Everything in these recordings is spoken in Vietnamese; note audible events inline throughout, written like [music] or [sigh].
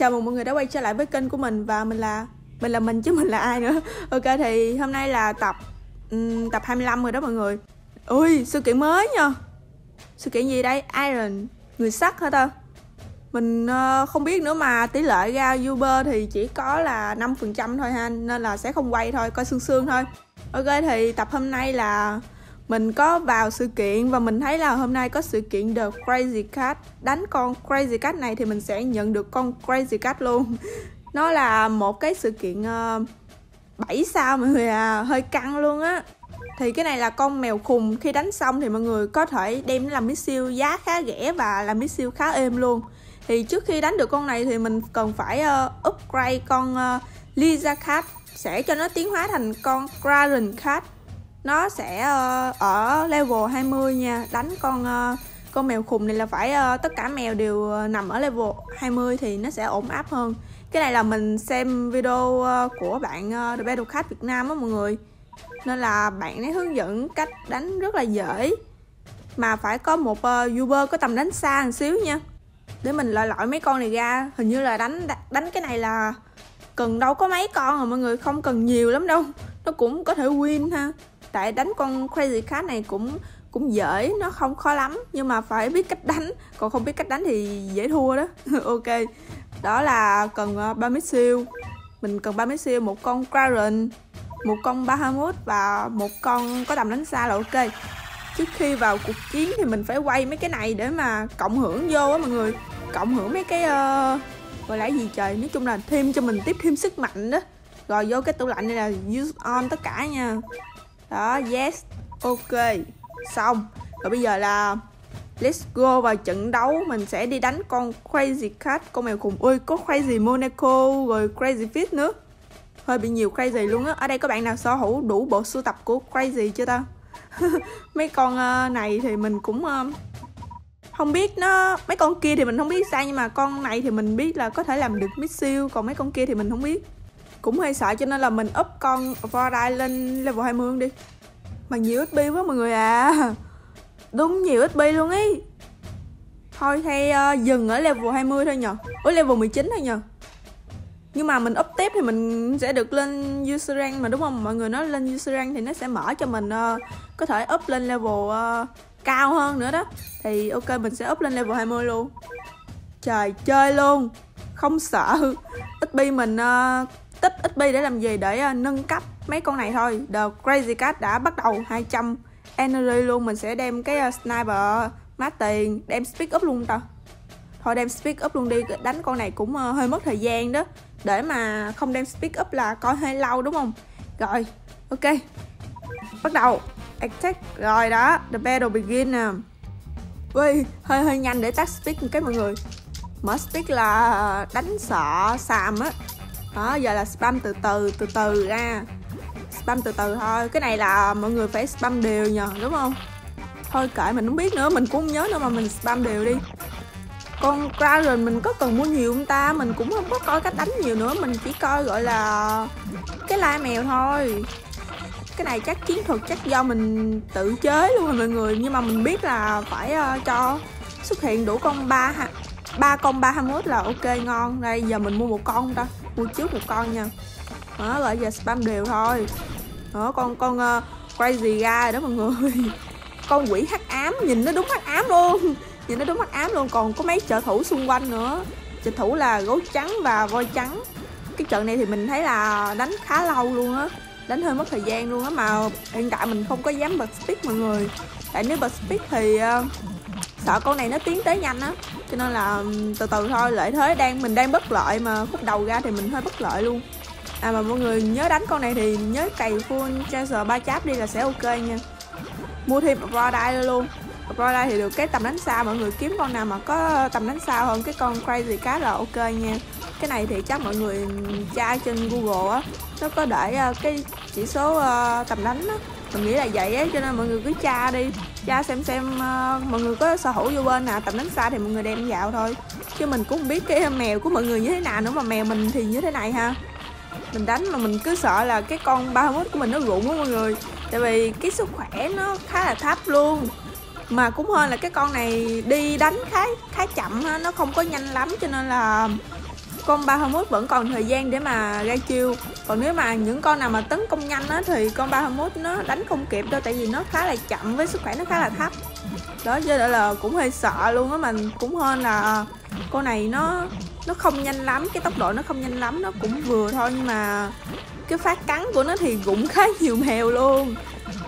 Chào mừng mọi người đã quay trở lại với kênh của mình và mình là mình là mình chứ mình là ai nữa. [laughs] Ok thì hôm nay là tập um, tập 25 rồi đó mọi người. Ui, sự kiện mới nha. Sự kiện gì đây? Iron, người sắt hả ta? Mình uh, không biết nữa mà tỷ lệ ra Uber thì chỉ có là 5% thôi ha nên là sẽ không quay thôi, coi xương xương thôi. Ok thì tập hôm nay là mình có vào sự kiện và mình thấy là hôm nay có sự kiện The Crazy Cat. Đánh con Crazy Cat này thì mình sẽ nhận được con Crazy Cat luôn. [laughs] Nó là một cái sự kiện ờ, uh, 7 sao mọi người à hơi căng luôn á. Thì cái này là con mèo khùng. Khi đánh xong thì mọi người có thể đem nó làm mít siêu giá khá rẻ và làm mít siêu khá êm luôn. Thì trước khi đánh được con này thì mình cần phải uh, upgrade con ờ, uh, Lisa Cat. Sẽ cho nó tiến hóa thành con Kraken Cat nó sẽ uh, ở level 20 nha. Đánh con uh, con mèo khùng này là phải uh, tất cả mèo đều nằm ở level 20 thì nó sẽ ổn áp hơn. Cái này là mình xem video uh, của bạn uh, The Battle Cat Việt Nam á mọi người. Nên là bạn ấy hướng dẫn cách đánh rất là dễ. Mà phải có một uh, Uber có tầm đánh xa một xíu nha. Để mình loại loại mấy con này ra. Hình như là đánh đánh cái này là cần đâu có mấy con rồi mọi người. Không cần nhiều lắm đâu. Nó cũng có thể win ha tại đánh con crazy cat này cũng cũng dễ nó không khó lắm. Nhưng mà phải biết cách đánh. Còn không biết cách đánh thì dễ thua đó. [laughs] Ok. Đó là cần ờ, ba mít siêu. Mình cần ba mít siêu một con Kraken một con Bahamut và một con có tầm đánh xa là ok. Trước khi vào cuộc chiến thì mình phải quay mấy cái này để mà cộng hưởng vô á mọi người. Cộng hưởng mấy cái uh, gọi là gì trời? Nói chung là thêm cho mình tiếp thêm sức mạnh đó. Rồi vô cái tủ lạnh này là use on tất cả nha đó, yes, ok, xong. Rồi bây giờ là let's go vào trận đấu. Mình sẽ đi đánh con crazy cat. Con mèo khùng. Ui, có crazy monaco, rồi crazy fish nữa. Hơi bị nhiều crazy luôn á. Ở đây có bạn nào sở hữu đủ bộ sưu tập của crazy chưa ta? [laughs] Mấy con ờ, này thì mình cũng ờ, không biết nó. Mấy con kia thì mình không biết sao, nhưng mà con này thì mình biết là có thể làm được mít siêu còn mấy con kia thì mình không biết cũng hơi sợ cho nên là mình up con Voradai lên level 20 đi. Mà nhiều XP quá mọi người à. Đúng nhiều XP luôn ý thôi thay uh, ờ, dừng ở level 20 thôi nhờ. Ủa level 19 thôi nhờ. Nhưng mà mình up tiếp thì mình sẽ được lên user rank mà đúng không? Mọi người nói lên user rank thì nó sẽ mở cho mình uh, có thể up lên level uh, cao hơn nữa đó. Thì ok mình sẽ up lên level 20 luôn. Trời chơi luôn. Không sợ. XP mình uh, tích ít bi để làm gì? Để uh, nâng cấp mấy con này thôi. The Crazy Cat đã bắt đầu 200 energy luôn. Mình sẽ đem cái uh, sniper mát tiền đem speak up luôn ta. Thôi đem speak up luôn đi. Đánh con này cũng uh, hơi mất thời gian đó. Để mà không đem speak up là coi hơi lâu đúng không? Rồi ok. Bắt đầu. Attack. Rồi đó. The battle begin nè. Ui hơi hơi nhanh để tắt speak một cái mọi người. Mở speak là đánh sợ xàm á đó giờ là spam từ từ từ từ ra. Spam từ từ thôi. Cái này là mọi người phải spam đều nhờ đúng không? Thôi kệ mình không biết nữa. Mình cũng không nhớ nữa mà mình spam đều đi. Con Dragon mình có cần mua nhiều không ta? Mình cũng không có coi cách đánh nhiều nữa. Mình chỉ coi gọi là cái lai mèo thôi. Cái này chắc chiến thuật chắc do mình tự chế luôn rồi mọi người. Nhưng mà mình biết là phải uh, cho xuất hiện đủ con ba ha ba con ba hai mốt là ok ngon. Đây giờ mình mua một con ta mua trước một con nha. Đó là giờ spam đều thôi. Đó con con uh, crazy guy đó mọi người. [laughs] Con quỷ hắc ám nhìn nó đúng hắc ám luôn. [laughs] Nhìn nó đúng hắc ám luôn còn có mấy trợ thủ xung quanh nữa. Trợ thủ là gấu trắng và voi trắng. Cái trận này thì mình thấy là đánh khá lâu luôn á. Đánh hơi mất thời gian luôn á mà hiện tại mình không có dám bật speed mọi người. Tại nếu bật speed thì uh, sợ con này nó tiến tới nhanh á. Cho nên là ừ, từ từ thôi, lợi thế đang, mình đang bất lợi mà khúc đầu ra thì mình hơi bất lợi luôn. À mà mọi người nhớ đánh con này thì nhớ cày full treasure ba cháp đi là sẽ ok nha. Mua thêm Rodai luôn. Rodai thì được cái tầm đánh xa, mọi người kiếm con nào mà có tầm đánh xa hơn cái con crazy cá là ok nha. Cái này thì chắc mọi người tra trên google á nó có để uh, cái chỉ số uh, tầm đánh đó mình nghĩ là vậy ấy cho nên mọi người cứ tra đi tra xem xem uh, mọi người có sở hữu vô bên nào tầm đánh xa thì mọi người đem vào thôi. Chứ mình cũng không biết cái mèo của mọi người như thế nào nữa mà mèo mình thì như thế này ha. Mình đánh mà mình cứ sợ là cái con 31 của mình nó rụng quá mọi người. Tại vì cái sức khỏe nó khá là thấp luôn. Mà cũng hơn là cái con này đi đánh khá khá chậm ha nó không có nhanh lắm cho nên là con 321 vẫn còn thời gian để mà ra chiêu. Còn nếu mà những con nào mà tấn công nhanh á, thì con 321 nó đánh không kịp đâu, tại vì nó khá là chậm với sức khỏe nó khá là thấp. Đó cho nên là cũng hơi sợ luôn á, mình cũng hơn là à, con này nó nó không nhanh lắm, cái tốc độ nó không nhanh lắm, nó cũng vừa thôi, nhưng mà cái phát cắn của nó thì cũng [laughs] khá nhiều mèo luôn.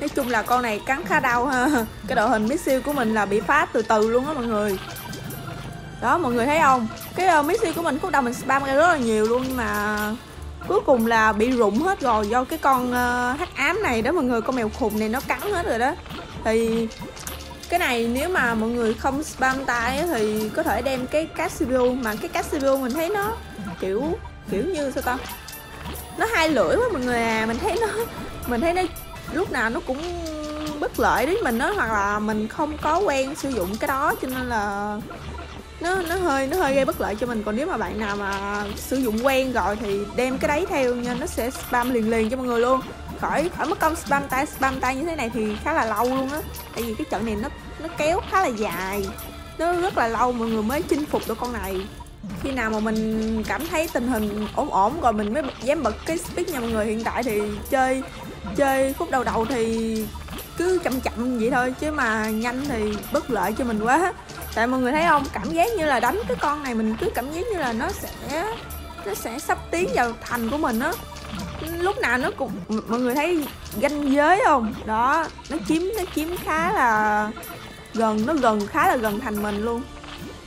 Nói chung là con này cắn khá đau ha. [laughs] Cái đội hình missile của mình là bị phá từ từ luôn á, mọi người đó mọi người thấy không? Cái ờ, uh, missile của mình khúc đầu mình spam ra rất là nhiều luôn nhưng mà cuối cùng là bị rụng hết rồi do cái con uh, hắc ám này đó mọi người con mèo khùng này nó cắn hết rồi đó. Thì cái này nếu mà mọi người không spam tay thì có thể đem cái Casio mà cái Casio mình thấy nó kiểu kiểu như sao ta? Nó hai lưỡi quá mọi người à mình thấy nó mình thấy nó lúc nào nó cũng bất lợi đến mình đó hoặc là mình không có quen sử dụng cái đó cho nên là nó nó hơi nó hơi gây bất lợi cho mình. Còn nếu mà bạn nào mà sử dụng quen rồi thì đem cái đấy theo nha, nó sẽ spam liền liền cho mọi người luôn. Khỏi khỏi mất công spam tay spam tay như thế này thì khá là lâu luôn á. Tại vì cái trận này nó nó kéo khá là dài. Nó rất là lâu mọi người mới chinh phục được con này. Khi nào mà mình cảm thấy tình hình ổn ổn rồi mình mới dám bật cái speed nha mọi người. Hiện tại thì chơi chơi khúc đầu đầu thì cứ chậm chậm vậy thôi, chứ mà nhanh thì bất lợi cho mình quá tại mọi người thấy không? Cảm giác như là đánh cái con này mình cứ cảm giác như là nó sẽ nó sẽ sắp tiến vào thành của mình á. Lúc nào nó cũng, mọi người thấy ranh giới không? Đó, nó chiếm nó chiếm khá là gần, nó gần, khá là gần thành mình luôn.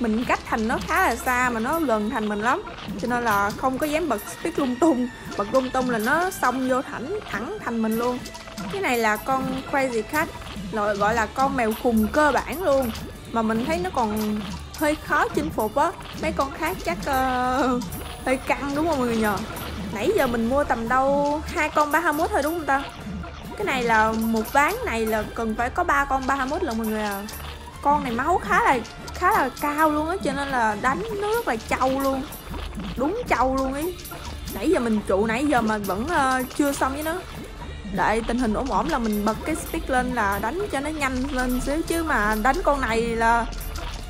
Mình cách thành nó khá là xa mà nó gần thành mình lắm. Cho nên là không có dám bật speed lung tung, bật lung tung là nó xông vô thẳng thẳng thành mình luôn. Cái này là con crazy cat, loại gọi là con mèo khùng cơ bản luôn mà mình thấy nó còn hơi khó chinh phục á. Mấy con khác chắc uh, hơi căng đúng không mọi người nhờ nãy giờ mình mua tầm đâu? Hai con 321 thôi đúng không ta? Cái này là một ván này là cần phải có ba con 321 lần mọi người à. Con này máu khá là khá là cao luôn á cho nên là đánh nó rất là trâu luôn. Đúng trâu luôn ấy. Nãy giờ mình trụ nãy giờ mà vẫn uh, chưa xong với nó đợi tình hình ổn ổn là mình bật cái speed lên là đánh cho nó nhanh lên xíu chứ mà đánh con này là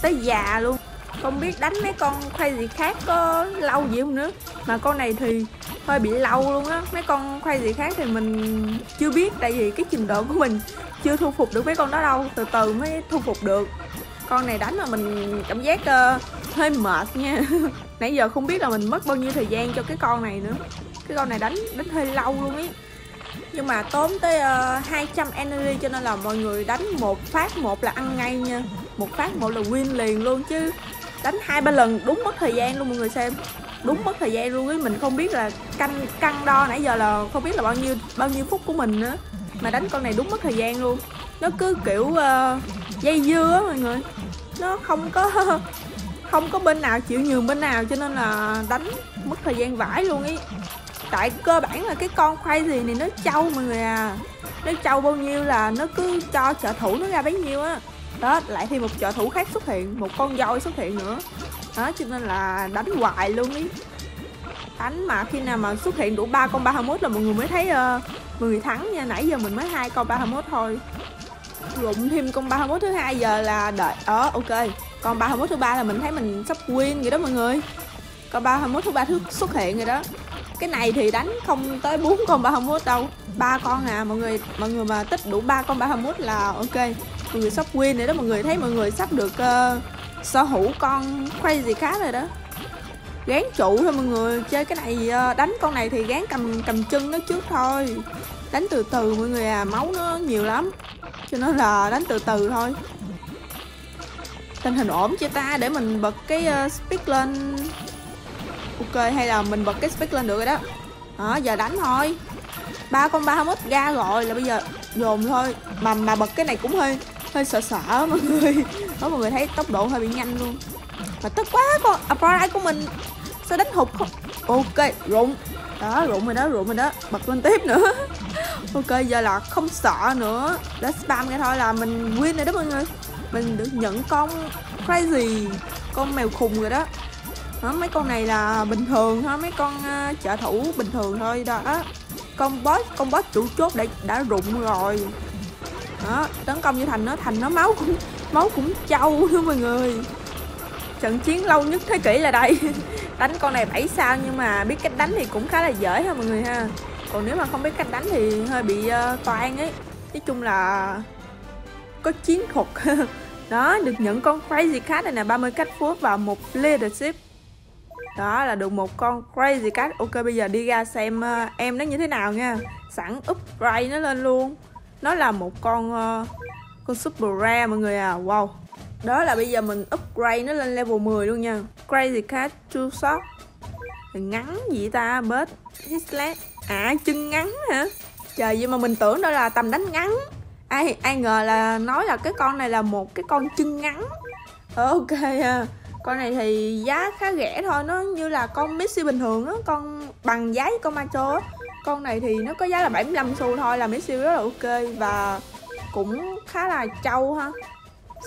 tới già luôn. Không biết đánh mấy con khoai gì khác có lâu gì không nữa. Mà con này thì hơi bị lâu luôn á. Mấy con khoai gì khác thì mình chưa biết tại vì cái trình độ của mình chưa thu phục được mấy con đó đâu. Từ từ mới thu phục được. Con này đánh mà mình cảm giác uh, hơi mệt nha. [laughs] Nãy giờ không biết là mình mất bao nhiêu thời gian cho cái con này nữa. Cái con này đánh đánh hơi lâu luôn ấy nhưng mà tốn tới ờ, uh, 200 energy cho nên là mọi người đánh một phát một là ăn ngay nha. Một phát một là win liền luôn chứ. Đánh hai ba lần đúng mất thời gian luôn mọi người xem. Đúng mất thời gian luôn ấy mình không biết là canh căng đo nãy giờ là không biết là bao nhiêu bao nhiêu phút của mình nữa. Mà đánh con này đúng mất thời gian luôn. Nó cứ kiểu uh, dây dưa á mọi người. Nó không có [laughs] không có bên nào chịu nhường bên nào cho nên là đánh mất thời gian vãi luôn ý tại cơ bản là cái con khoai gì này nó trâu mọi người à. Nó trâu bao nhiêu là nó cứ cho trợ thủ nó ra bấy nhiêu á. Đó lại thêm một trợ thủ khác xuất hiện một con voi xuất hiện nữa. Đó cho nên là đánh hoài luôn ý. Đánh mà khi nào mà xuất hiện đủ ba con 31 là mọi người mới thấy uh, mọi người thắng nha. Nãy giờ mình mới hai con 31 thôi. Rụng thêm con 31 thứ hai giờ là đợi. Đó ok. Còn 31 thứ ba là mình thấy mình sắp win vậy đó mọi người con 31 thứ ba thứ xuất hiện rồi đó. Cái này thì đánh không tới bốn con 31 đâu. Ba con à mọi người mọi người mà tích đủ ba con 31 là ok. Mọi người sắp win rồi đó mọi người thấy mọi người sắp được uh, sở hữu con crazy khác rồi đó. Gán trụ thôi mọi người chơi cái này uh, đánh con này thì gán cầm cầm chân nó trước thôi. Đánh từ từ mọi người à máu nó nhiều lắm cho nên là đánh từ từ thôi. Tình hình ổn chưa ta? Để mình bật cái uh, speed lên ok, hay là mình bật cái speed lên được rồi đó. Đó, giờ đánh thôi. Ba con ba mốt ra rồi là bây giờ dồn thôi. Mà mà bật cái này cũng hơi hơi sợ sợ mọi người. [laughs] Đó, mọi người thấy tốc độ hơi bị nhanh luôn. Mà tức quá, con apply của mình sao đánh hụt không? Ok, rụng. Đó, rụng rồi đó, rụng rồi đó. Bật lên tiếp nữa. [laughs] Ok, giờ là không sợ nữa. Đã spam cái thôi là mình win rồi đó mọi người. Mình được nhận con crazy, con mèo khùng rồi đó đó, mấy con này là bình thường thôi mấy con uh, trợ thủ bình thường thôi đó. Con boss con boss chủ chốt đã đã rụng rồi. Đó tấn công như thành nó thành nó máu cũng máu cũng trâu nữa mọi người. Trận chiến lâu nhất thế kỷ là đây. [laughs] Đánh con này 7 sao nhưng mà biết cách đánh thì cũng khá là dễ ha mọi người ha. Còn nếu mà không biết cách đánh thì hơi bị ờ, uh, toan ấy. Nói chung là có chiến thuật. [laughs] Đó được nhận con crazy cat này nè 30 cách phút và một leadership đó là được một con crazy cat. Ok bây giờ đi ra xem uh, em nó như thế nào nha. Sẵn upgrade nó lên luôn. Nó là một con uh, con super rare mọi người à. Wow. Đó là bây giờ mình upgrade nó lên level 10 luôn nha. Crazy cat two shot. Ngắn gì ta? Bớt hislet à chân ngắn hả? Trời vậy mà mình tưởng đó là tầm đánh ngắn. Ai ai ngờ là nói là cái con này là một cái con chân ngắn. Ok à con này thì giá khá rẻ thôi, nó như là con Messi bình thường á, con bằng giá với con Macho á. Con này thì nó có giá là 75 xu thôi, là Messi rất là ok và cũng khá là trâu ha.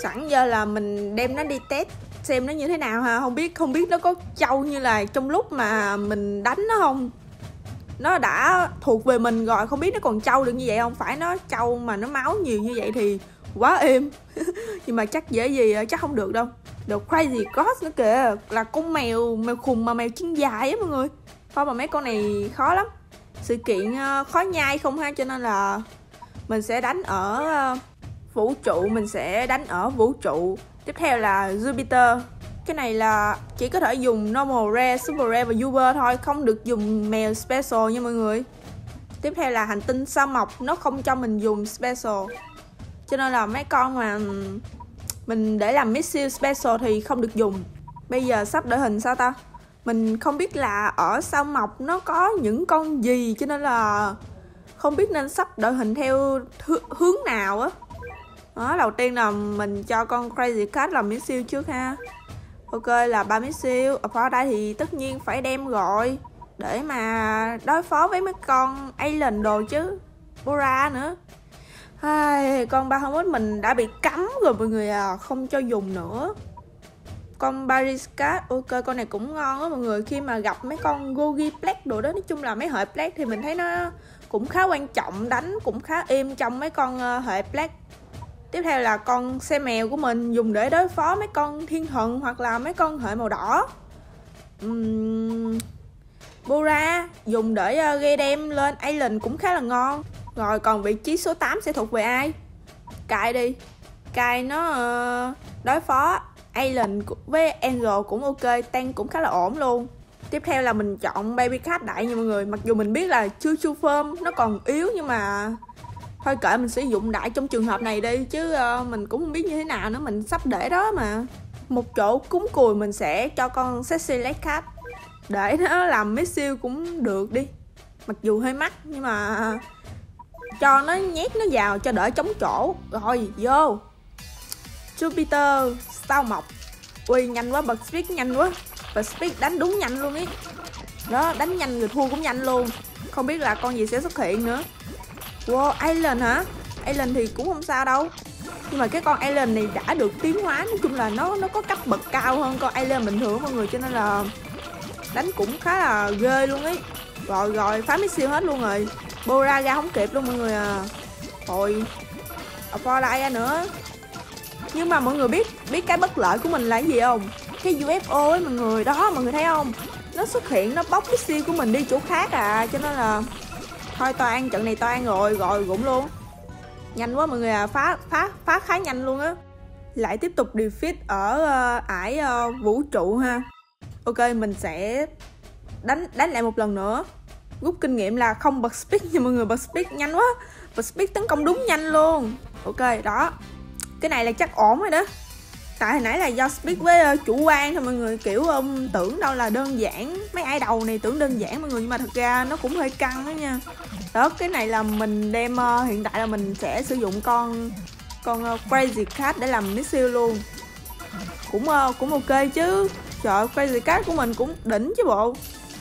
Sẵn giờ là mình đem nó đi test xem nó như thế nào ha. Không biết không biết nó có trâu như là trong lúc mà mình đánh nó không? Nó đã thuộc về mình rồi, không biết nó còn trâu được như vậy không? Phải nó trâu mà nó máu nhiều như vậy thì quá êm. [laughs] Nhưng mà chắc dễ gì ờ, chắc không được đâu. The Crazy Cross nữa kìa. Là con mèo mèo khùng mà mèo chân dài á mọi người. Thôi mà mấy con này khó lắm. Sự kiện ờ, khó nhai không ha Cho nên là mình sẽ đánh ở ờ, vũ trụ Mình sẽ đánh ở vũ trụ. Tiếp theo là Jupiter. Cái này là chỉ có thể dùng normal rare, super rare và uber thôi Không được dùng mèo special nha mọi người. Tiếp theo là hành tinh sa mộc Nó không cho mình dùng special. Cho nên là mấy con mà mình để làm missile special thì không được dùng. Bây giờ sắp đội hình sao ta? Mình không biết là ở sao mọc nó có những con gì, cho nên là không biết nên sắp đội hình theo hướng nào á. Đó, đầu tiên là mình cho con crazy cat làm missile trước ha. Ok, là ba missile. Ở phó đây thì tất nhiên phải đem gọi để mà đối phó với mấy con alien đồ chứ. Bora nữa. Ai, con 31 mình đã bị cấm rồi mọi người à Không cho dùng nữa. Con Bariscat Ok con này cũng ngon á mọi người. Khi mà gặp mấy con Gogi Black đồ đó Nói chung là mấy hệ Black thì mình thấy nó Cũng khá quan trọng Đánh cũng khá êm trong mấy con ờ, hệ Black. Tiếp theo là con xe mèo của mình Dùng để đối phó mấy con thiên thần Hoặc là mấy con hệ màu đỏ. Uhm... Bora dùng để ờ, uh, gây đem lên Island cũng khá là ngon rồi còn vị trí số 8 sẽ thuộc về ai? Cai đi. Cai nó uh, đối phó. Alien với Angel cũng ok Tank cũng khá là ổn luôn. Tiếp theo là mình chọn Baby Cat đại nha mọi người. Mặc dù mình biết là Chu chu Firm Nó còn yếu nhưng mà Thôi kệ mình sử dụng đại trong trường hợp này đi. Chứ uh, mình cũng không biết như thế nào nữa. Mình sắp để đó mà. Một chỗ cúng cùi mình sẽ cho con Sexy Lake Cat. Để nó làm missile cũng được đi. Mặc dù hơi mắc nhưng mà cho nó nhét nó vào cho đỡ chống chỗ rồi, vô. Jupiter, sao mọc? Ui, nhanh quá, bật speed nhanh quá. Bật speed đánh đúng nhanh luôn ý. Đó, đánh nhanh, người thua cũng nhanh luôn. Không biết là con gì sẽ xuất hiện nữa. Wow, Island hả? Island thì cũng không sao đâu. Nhưng mà cái con Island này đã được tiến hóa, nói chung là nó nó có cấp bậc cao hơn con Island bình thường mọi người, cho nên là đánh cũng khá là ghê luôn ấy rồi rồi, phá missile hết luôn rồi. Bora ra không kịp luôn mọi người à. Rồi ờ, Apollo nữa? Nhưng mà mọi người biết biết cái bất lợi của mình là cái gì không? Cái UFO ấy mọi người Đó mọi người thấy không? Nó xuất hiện nó bóc cái siêu của mình đi chỗ khác à Cho nên là Thôi toan trận này toan rồi Rồi gụng luôn. Nhanh quá mọi người à Phá phá phá khá nhanh luôn á. Lại tiếp tục defeat ở uh, ải uh, vũ trụ ha. Ok mình sẽ đánh đánh lại một lần nữa rút kinh nghiệm là không bật speed nha mọi người bật speed nhanh quá. Bật speed tấn công đúng nhanh luôn. Ok đó. Cái này là chắc ổn rồi đó. Tại hồi nãy là do speed với ờ, chủ quan thôi mọi người kiểu um, tưởng đâu là đơn giản. Mấy ai đầu này tưởng đơn giản mọi người nhưng mà thật ra nó cũng hơi căng đó nha. Đó cái này là mình đem uh, hiện tại là mình sẽ sử dụng con con uh, crazy cat để làm missile luôn. Cũng uh, cũng ok chứ. Trời crazy cat của mình cũng đỉnh chứ bộ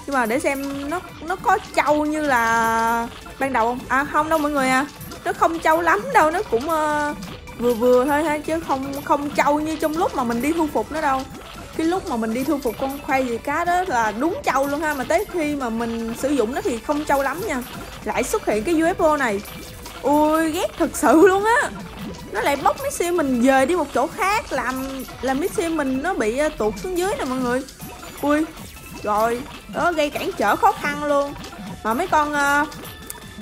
nhưng mà để xem nó nó có trâu như là ban đầu không? À không đâu mọi người à. Nó không trâu lắm đâu nó cũng uh, vừa vừa thôi ha chứ không không trâu như trong lúc mà mình đi thu phục nó đâu. Cái lúc mà mình đi thu phục con khoai gì cá đó là đúng trâu luôn ha mà tới khi mà mình sử dụng nó thì không trâu lắm nha. Lại xuất hiện cái UFO này. Ui ghét thật sự luôn á. Nó lại bóc Messi mình về đi một chỗ khác làm làm Messi mình nó bị ờ, tụt xuống dưới nè mọi người. Ui rồi đó gây cản trở khó khăn luôn. Mà mấy con uh,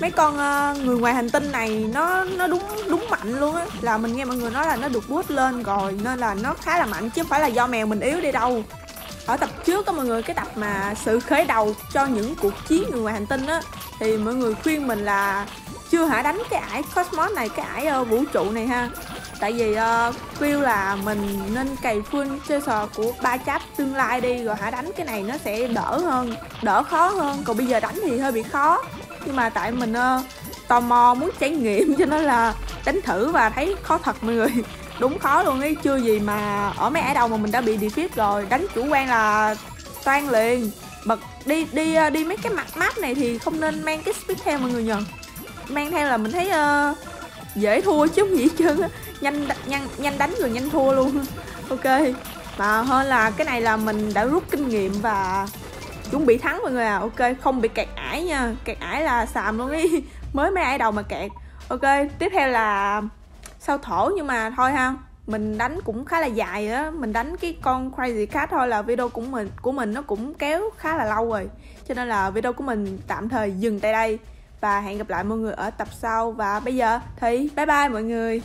mấy con uh, người ngoài hành tinh này nó nó đúng đúng mạnh luôn á. Là mình nghe mọi người nói là nó được boost lên rồi nên là nó khá là mạnh chứ không phải là do mèo mình yếu đi đâu. Ở tập trước có mọi người cái tập mà sự khởi đầu cho những cuộc chiến người ngoài hành tinh á thì mọi người khuyên mình là chưa hả đánh cái ải cosmos này cái ải uh, vũ trụ này ha tại vì ờ, uh, feel là mình nên cày full treasure của ba chát tương lai đi rồi hả đánh cái này nó sẽ đỡ hơn đỡ khó hơn. Còn bây giờ đánh thì hơi bị khó. Nhưng mà tại mình uh, tò mò muốn trải nghiệm [laughs] cho nên là đánh thử và thấy khó thật mọi người. [laughs] Đúng khó luôn ấy chưa gì mà ở mấy ải đầu mà mình đã bị defeat rồi. Đánh chủ quan là toan liền. Bật đi đi ờ, đi mấy cái mặt map này thì không nên mang cái speed theo mọi người nhờ. Mang theo là mình thấy uh, dễ thua chứ không gì hết trơn nhanh nhanh nhanh đánh rồi nhanh thua luôn. [laughs] Ok. Mà hơn là cái này là mình đã rút kinh nghiệm và chuẩn bị thắng mọi người à. Ok, không bị kẹt ải nha. Kẹt ải là xàm luôn ý. [laughs] Mới mấy ải đầu mà kẹt. Ok, tiếp theo là sao thổ nhưng mà thôi ha. Mình đánh cũng khá là dài á. Mình đánh cái con crazy cat thôi là video của mình của mình nó cũng kéo khá là lâu rồi. Cho nên là video của mình tạm thời dừng tại đây. Và hẹn gặp lại mọi người ở tập sau. Và bây giờ thì bye bye mọi người.